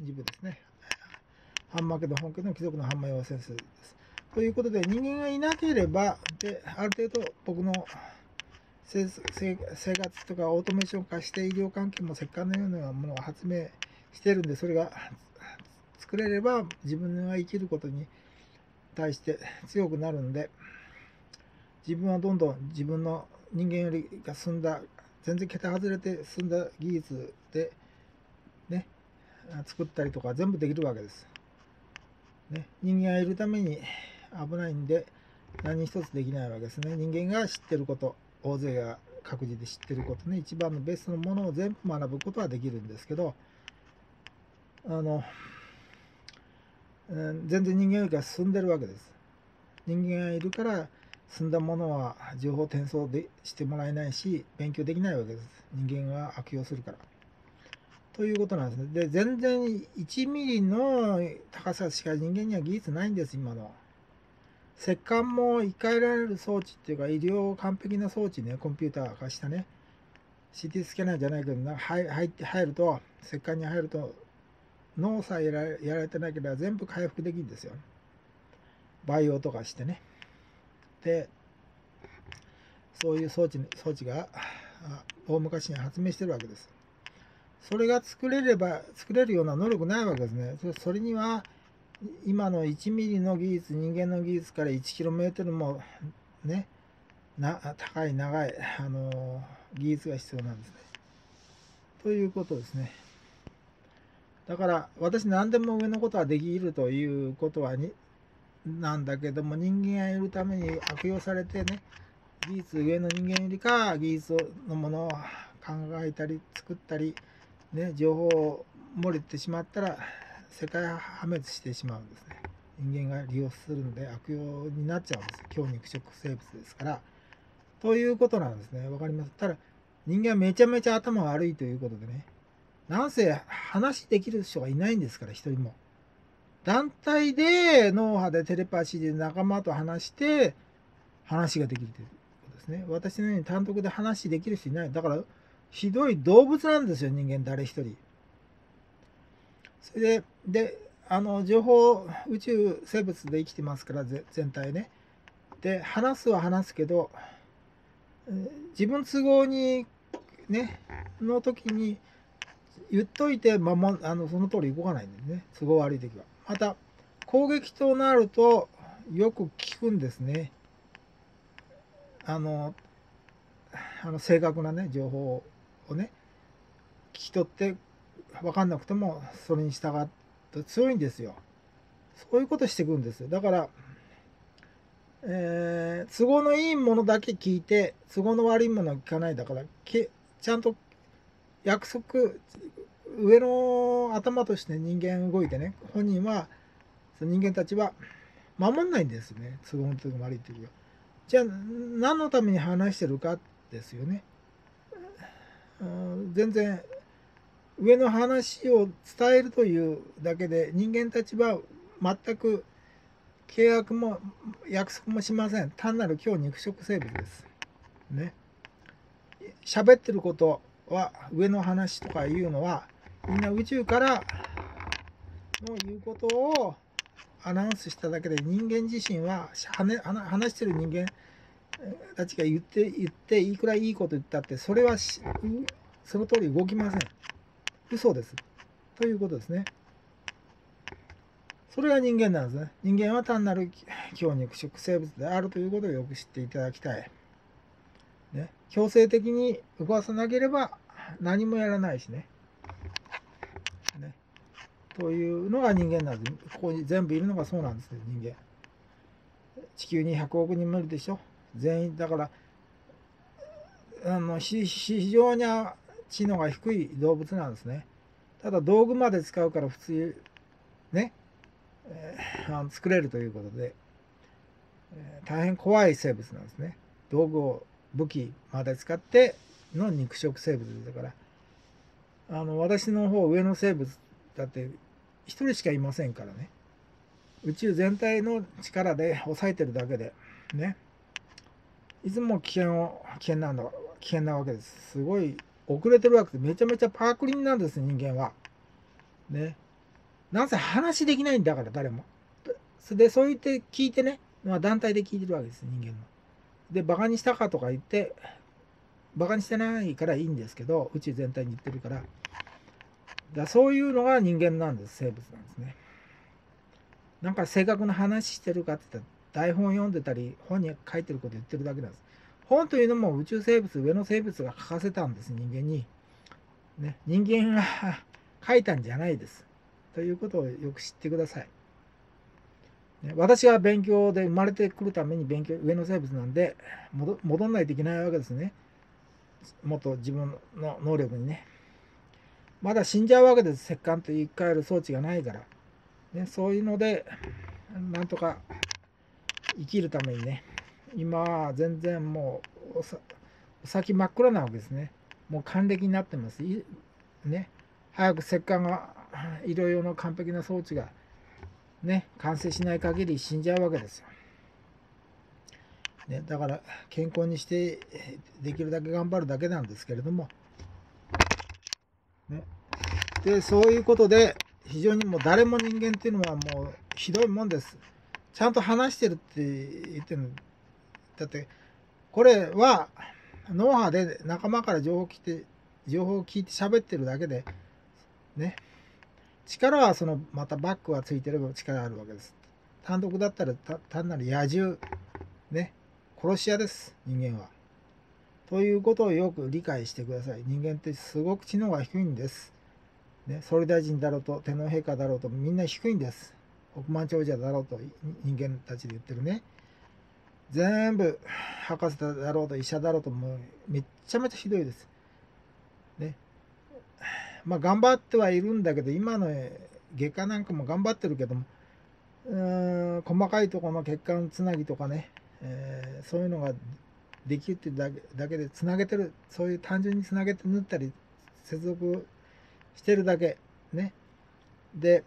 二部ですね。半負けの本家の貴族の半魔用先生です。ということで、人間がいなければ、で、ある程度僕の生活とかオートメーション化して医療関係も石棺のようなものを発明してるんで、それが作れれば自分が生きることに対して強くなるんで、自分はどんどん自分の人間よりが進んだ、全然桁外れて進んだ技術で、ね、作ったりとか全部できるわけです。ね、人間がいるために危ないんで何一つできないわけですね。人間が知ってること、大勢が各自で知ってることね、一番のベストのものを全部学ぶことはできるんですけど、あの、全然人間よりか進んでるわけです。人間がいるから進んだものは情報転送でしてもらえないし、勉強できないわけです。人間は悪用するから。ということなんですね。で、全然1ミリの高さしか人間には技術ないんです、今の。石棺も生かえられる装置っていうか、医療完璧な装置ね、コンピューター化したね。CT スキャナーじゃないけどな、入って入ると、石棺に入ると、脳さえやらやられてなければ全部回復できるんですよ。培養とかしてね。で、そういう装置装置が大昔に発明してるわけです。それが作れれば、作れるような能力ないわけですね。それには、今の1ミリの技術、人間の技術から 1km もね、な高い長い、あの技術が必要なんですね。ということですね。だから私何でも上のことはできるということはになんだけども人間がいるために悪用されてね技術上の人間よりか技術のものを考えたり作ったりね、情報を漏れてしまったら世界破滅してしまうんですね。人間が利用するんで悪用になっちゃうんです。強肉食生物ですから。ということなんですね。わかります。ただ、人間はめちゃめちゃ頭悪いということでね。なんせ話できる人がいないんですから、一人も。団体で脳波でテレパシーで仲間と話して話ができるということですね。私のように単独で話できる人いない。だからひどい動物なんですよ、人間誰一人。それで、で、あの、情報、宇宙生物で生きてますから、全体ね。で、話すは話すけど、自分都合に、ね、の時に言っといて、まあ、あのその通り動かないんですね。都合悪い時は。また、攻撃となると、よく聞くんですね。あの、あの正確なね、情報ををね聞き取って分かんなくてもそれに従って強いんですよ。そういうことしていくんですよ。だから、えー、都合のいいものだけ聞いて都合の悪いものは聞かないだからけちゃんと約束上の頭として人間動いてね本人はその人間たちは守んないんですね都合の悪い時は。じゃあ何のために話してるかですよね。全然上の話を伝えるというだけで人間たちは全く契約も約束もしません。単なる今日肉食生物です。ね。喋ってることは上の話とかいうのはみんな宇宙からの言うことをアナウンスしただけで人間自身は話してる人間たちが言って言っていくらいいこと言ったってそれはその通り動きません。嘘です。ということですね。それが人間なんですね。人間は単なる強肉食生物であるということをよく知っていただきたい、ね、強制的に動かさなければ何もやらないしね。ね。というのが人間なんです。ここに全部いるのがそうなんですね人間。地球に100億人もいるでしょ。全員だからあの非常に知能が低い動物なんですね。ただ道具まで使うから普通ね、えー、あの作れるということで、えー、大変怖い生物なんですね。道具を武器まで使っての肉食生物だから。あの私の方上の生物だって1人しかいませんからね。宇宙全体の力で抑えてるだけでね。いつも危険を危険なんだ危険なわけですすごい遅れてるわけでめちゃめちゃパークリンなんです人間はねなんせ話できないんだから誰も。で、そう言って聞いてね、まあ、団体で聞いてるわけです、人間の。で、バカにしたかとか言って、バカにしてないからいいんですけど、宇宙全体に言ってるから、だそういうのが人間なんです、生物なんですね。なんか正確な話してるかって言ったら、台本読んでたり、本に書いてること言ってるだけなんです。本というのも宇宙生物、上の生物が書かせたんです、人間に。ね、人間が書いたんじゃないです。ということをよく知ってください。ね、私は勉強で生まれてくるために勉強、上の生物なんで戻んないといけないわけですね。もっと自分の能力にね。まだ死んじゃうわけです。石棺と言い換える装置がないから。ね、そういうので、なんとか生きるためにね、今は全然もうお先真っ暗なわけですね。もう還暦になってます。ね、早く石棺が、医療用の完璧な装置がね、完成しない限り死んじゃうわけですよ。ね、だから健康にしてできるだけ頑張るだけなんですけれども、ね、でそういうことで非常にもう誰も人間っていうのはもうひどいもんです。ちゃんと話してるって言ってるだってこれは脳波で仲間から情報を聞いて情報を聞いて喋ってるだけでね力はそのまたバックはついてれば力あるわけです。単独だったら単なる野獣、ね、殺し屋です、人間は。ということをよく理解してください。人間ってすごく知能が低いんです。ね、総理大臣だろうと天皇陛下だろうとみんな低いんです。億万長者だろうと人間たちで言ってるね。全部博士だろうと医者だろうともうめっちゃめちゃひどいです。ね、まあ頑張ってはいるんだけど今の外科なんかも頑張ってるけどもうん細かいところの血管つなぎとかね、えー、そういうのができるってだけだけでつなげてるそういう単純につなげて縫ったり接続してるだけねで